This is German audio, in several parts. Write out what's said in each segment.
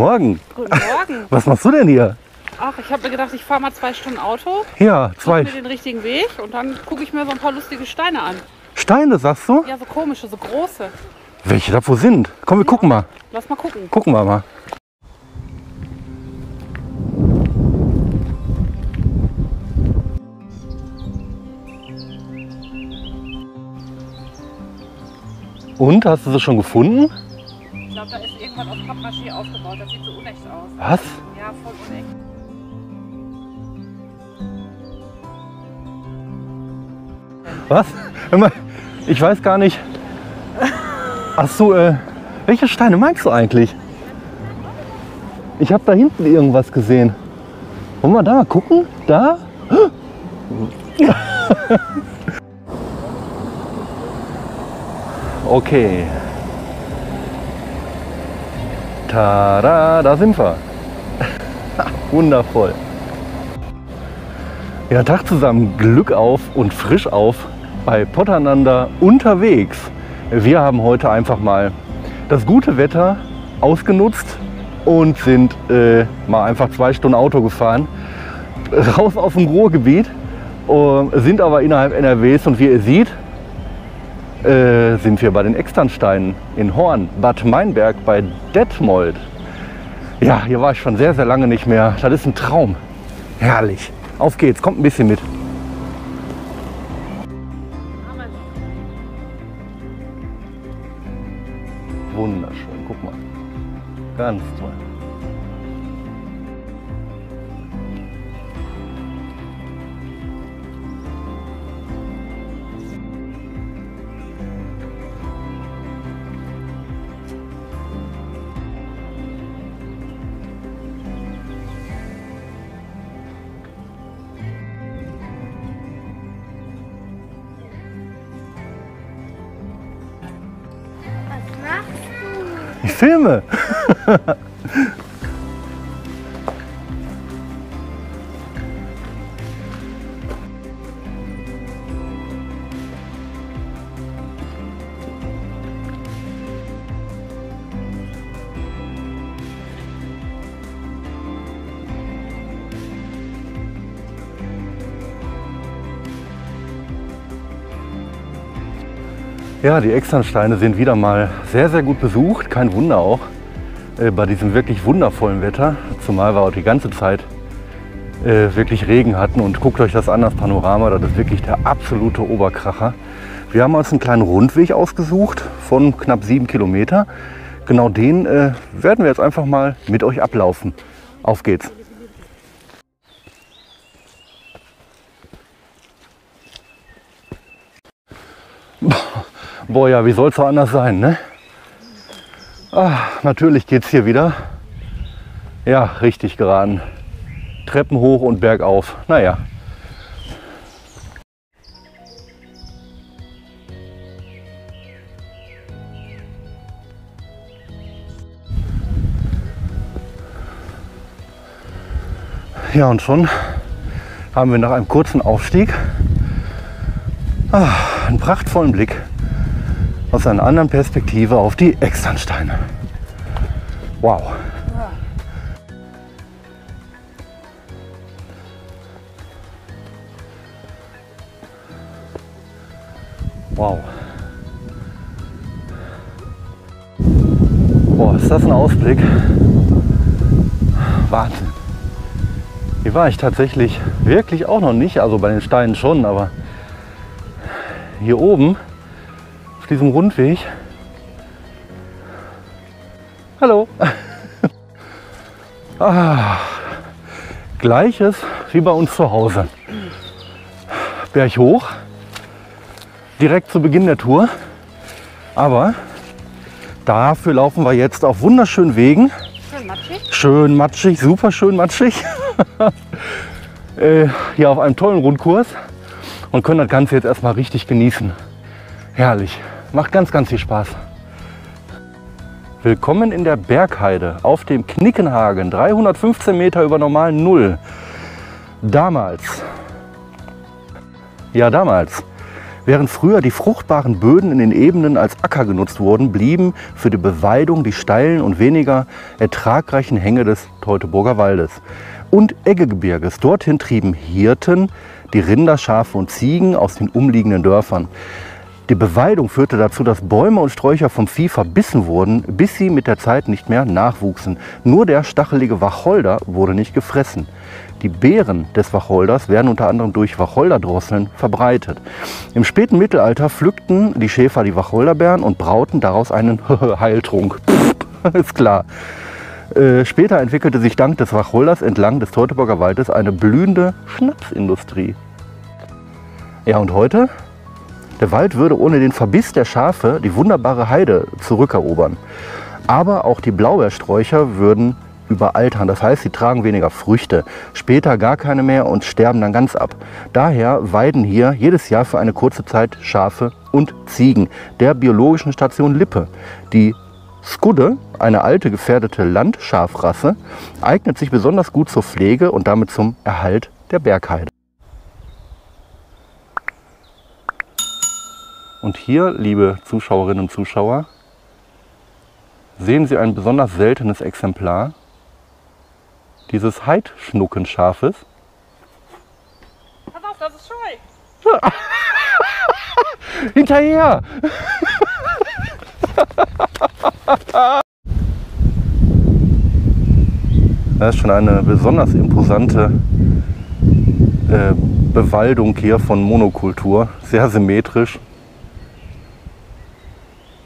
Guten Morgen. Guten Morgen. Was machst du denn hier? Ach, ich habe mir gedacht, ich fahre mal zwei Stunden Auto, Ja, zwei mir den richtigen Weg und dann gucke ich mir so ein paar lustige Steine an. Steine, sagst du? Ja, so komische, so große. Welche da wo sind? Komm, wir gucken mal. Lass mal gucken. Gucken wir mal. Und, hast du sie schon gefunden? Ich glaube, da ist irgendwas aus Pappmaché aufgebaut. Das sieht so unecht aus. Was? Ja, voll unecht. Was? Ich weiß gar nicht. Ach so, äh, welche Steine meinst du eigentlich? Ich habe da hinten irgendwas gesehen. Wollen wir da mal gucken? Da? Okay. Tada, da sind wir. Wundervoll. Ja, Tag zusammen, Glück auf und frisch auf bei Potternander unterwegs. Wir haben heute einfach mal das gute Wetter ausgenutzt und sind äh, mal einfach zwei Stunden Auto gefahren, raus aus dem Ruhrgebiet, äh, sind aber innerhalb NRWs und wie ihr seht, äh, sind wir bei den Externsteinen in Horn, Bad Meinberg bei Detmold. Ja, hier war ich schon sehr, sehr lange nicht mehr. Das ist ein Traum. Herrlich. Auf geht's, kommt ein bisschen mit. Wunderschön, guck mal. Ganz toll. Du? Ja, die Externsteine sind wieder mal sehr, sehr gut besucht. Kein Wunder auch äh, bei diesem wirklich wundervollen Wetter. Zumal wir auch die ganze Zeit äh, wirklich Regen hatten. Und guckt euch das an, das Panorama. Das ist wirklich der absolute Oberkracher. Wir haben uns einen kleinen Rundweg ausgesucht von knapp sieben Kilometer. Genau den äh, werden wir jetzt einfach mal mit euch ablaufen. Auf geht's. Boah, ja, wie soll es anders sein, ne? Ah, natürlich geht's hier wieder. Ja, richtig geraden. Treppen hoch und bergauf. Naja. Ja, und schon haben wir nach einem kurzen Aufstieg ah, einen prachtvollen Blick aus einer anderen Perspektive auf die Externsteine. Wow. Wow. Boah, ist das ein Ausblick? Wahnsinn. Hier war ich tatsächlich wirklich auch noch nicht, also bei den Steinen schon, aber hier oben diesem Rundweg. Hallo. Ah, Gleiches wie bei uns zu Hause. Berg hoch, direkt zu Beginn der Tour. Aber dafür laufen wir jetzt auf wunderschönen Wegen. Schön matschig. Schön matschig, super schön matschig. äh, hier auf einem tollen Rundkurs und können das Ganze jetzt erstmal richtig genießen. Herrlich, macht ganz, ganz viel Spaß. Willkommen in der Bergheide auf dem Knickenhagen, 315 Meter über normalen Null. Damals, ja damals, Während früher die fruchtbaren Böden in den Ebenen als Acker genutzt wurden, blieben für die Beweidung die steilen und weniger ertragreichen Hänge des Teutoburger Waldes und Eggegebirges. Dorthin trieben Hirten die Rinder, Schafe und Ziegen aus den umliegenden Dörfern. Die Beweidung führte dazu, dass Bäume und Sträucher vom Vieh verbissen wurden, bis sie mit der Zeit nicht mehr nachwuchsen. Nur der stachelige Wacholder wurde nicht gefressen. Die Beeren des Wacholders werden unter anderem durch Wacholderdrosseln verbreitet. Im späten Mittelalter pflückten die Schäfer die Wacholderbeeren und brauten daraus einen Heiltrunk. Pff, ist klar. Äh, später entwickelte sich dank des Wacholders entlang des Teutoburger Waldes eine blühende Schnapsindustrie. Ja, und heute? Der Wald würde ohne den Verbiss der Schafe die wunderbare Heide zurückerobern. Aber auch die Blaubeersträucher würden überaltern. Das heißt, sie tragen weniger Früchte, später gar keine mehr und sterben dann ganz ab. Daher weiden hier jedes Jahr für eine kurze Zeit Schafe und Ziegen der biologischen Station Lippe. Die Skudde, eine alte gefährdete Landschafrasse, eignet sich besonders gut zur Pflege und damit zum Erhalt der Bergheide. Und hier, liebe Zuschauerinnen und Zuschauer, sehen Sie ein besonders seltenes Exemplar dieses Heidschnuckenschafes. Pass auf, das ist Scheu. Hinterher! Das ist schon eine besonders imposante äh, Bewaldung hier von Monokultur. Sehr symmetrisch.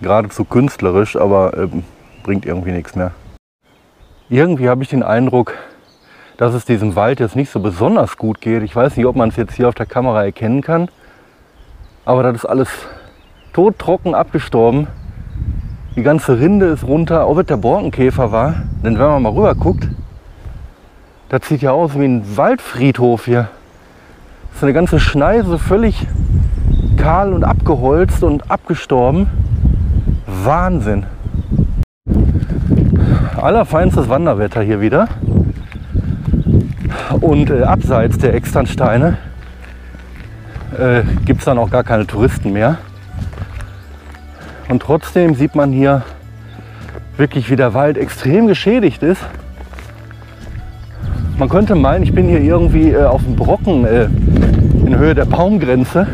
Geradezu künstlerisch, aber äh, bringt irgendwie nichts mehr. Irgendwie habe ich den Eindruck, dass es diesem Wald jetzt nicht so besonders gut geht. Ich weiß nicht, ob man es jetzt hier auf der Kamera erkennen kann. Aber das ist alles todtrocken abgestorben. Die ganze Rinde ist runter, ob es der Borkenkäfer war. Denn wenn man mal rüber guckt, das sieht ja aus wie ein Waldfriedhof hier. Das ist eine ganze Schneise völlig kahl und abgeholzt und abgestorben. Wahnsinn. Allerfeinstes Wanderwetter hier wieder. Und äh, abseits der Externsteine äh, gibt es dann auch gar keine Touristen mehr. Und trotzdem sieht man hier wirklich, wie der Wald extrem geschädigt ist. Man könnte meinen, ich bin hier irgendwie äh, auf dem Brocken äh, in Höhe der Baumgrenze.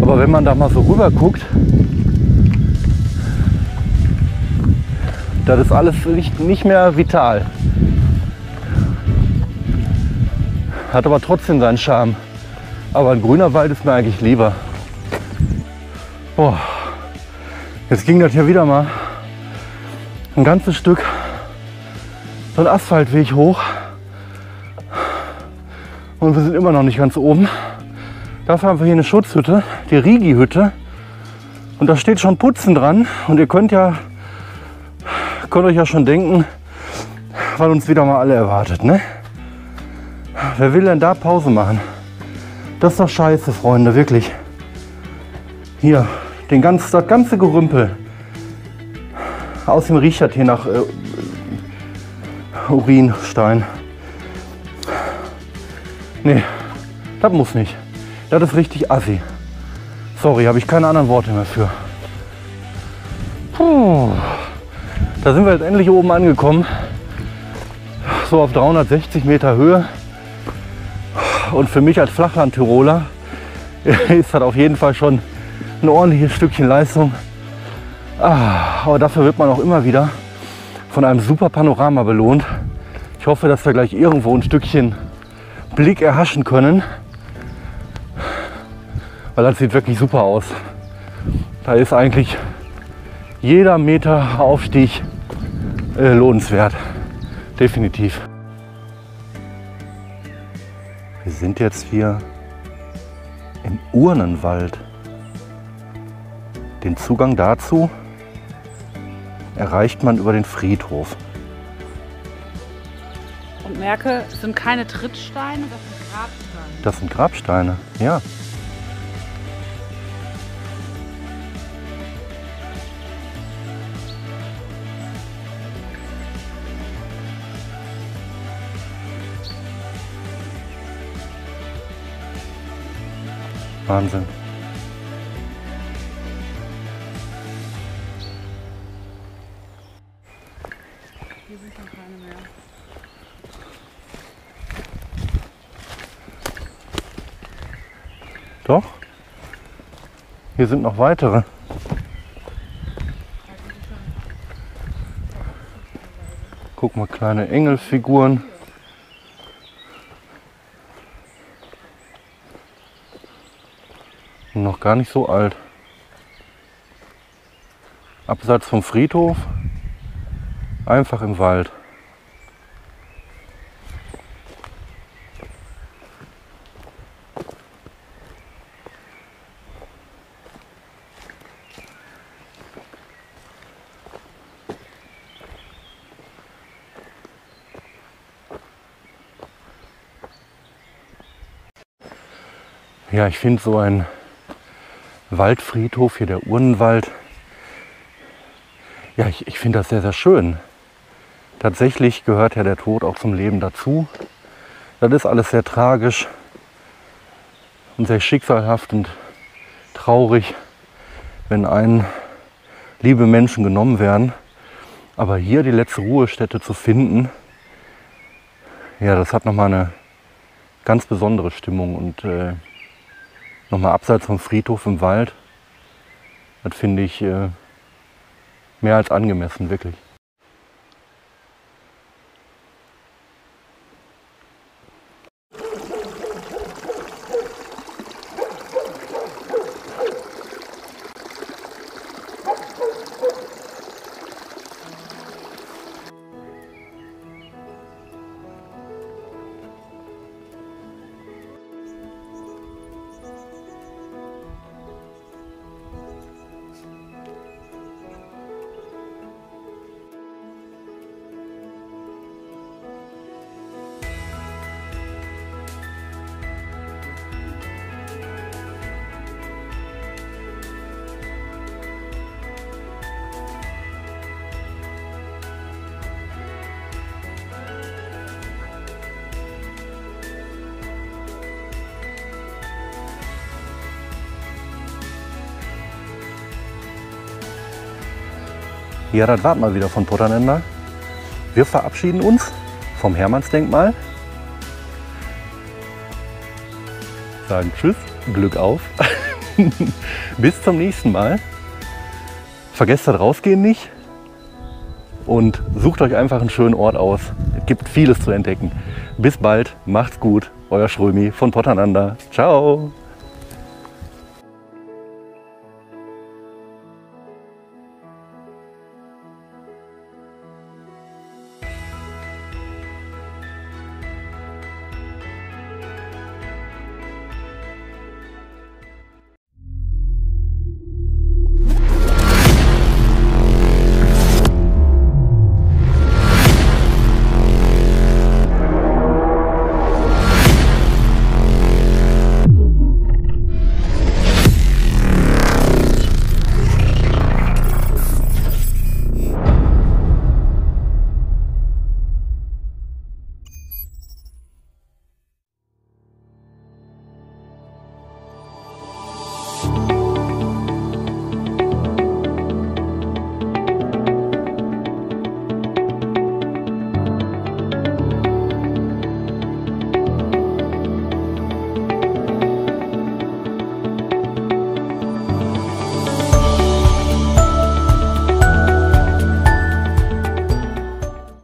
Aber wenn man da mal so rüber guckt, das ist alles nicht, nicht mehr vital. Hat aber trotzdem seinen Charme. Aber ein grüner Wald ist mir eigentlich lieber. Boah. Jetzt ging das hier wieder mal ein ganzes Stück so ein Asphaltweg hoch. Und wir sind immer noch nicht ganz oben. Dafür haben wir hier eine Schutzhütte, die Rigi-Hütte. Und da steht schon Putzen dran. Und ihr könnt ja, könnt euch ja schon denken, weil uns wieder mal alle erwartet. Ne? Wer will denn da Pause machen? Das ist doch scheiße, Freunde, wirklich. Hier, den ganz, das ganze Gerümpel. Außerdem riecht das hier nach äh, Urinstein. Nee, das muss nicht. Das ist richtig assi. Sorry, habe ich keine anderen Worte mehr für. Puh. Da sind wir jetzt endlich oben angekommen. So auf 360 Meter Höhe. Und für mich als Flachland-Tiroler ist das auf jeden Fall schon ein ordentliches Stückchen Leistung. Ah, aber dafür wird man auch immer wieder von einem super Panorama belohnt. Ich hoffe, dass wir gleich irgendwo ein Stückchen Blick erhaschen können. Weil das sieht wirklich super aus. Da ist eigentlich jeder Meter Aufstieg äh, lohnenswert. Definitiv. Wir sind jetzt hier im Urnenwald. Den Zugang dazu erreicht man über den Friedhof. Und merke, es sind keine Trittsteine, das sind Grabsteine. Das sind Grabsteine, ja. Wahnsinn. Hier sind noch keine mehr. Doch? Hier sind noch weitere. Guck mal, kleine Engelfiguren. Noch gar nicht so alt. Abseits vom Friedhof, einfach im Wald. Ja, ich finde so ein Waldfriedhof, hier der Urnenwald, ja, ich, ich finde das sehr, sehr schön. Tatsächlich gehört ja der Tod auch zum Leben dazu. Das ist alles sehr tragisch und sehr schicksalhaft und traurig, wenn einen liebe Menschen genommen werden. Aber hier die letzte Ruhestätte zu finden, ja, das hat nochmal eine ganz besondere Stimmung und äh, nochmal abseits vom Friedhof im Wald. Das finde ich äh, mehr als angemessen, wirklich. Ja, das war mal wieder von Potterländer. Wir verabschieden uns vom Hermannsdenkmal. Sagen Tschüss, Glück auf. Bis zum nächsten Mal. Vergesst das Rausgehen nicht und sucht euch einfach einen schönen Ort aus. Es gibt vieles zu entdecken. Bis bald, macht's gut. Euer Schrömi von Potternander. Ciao.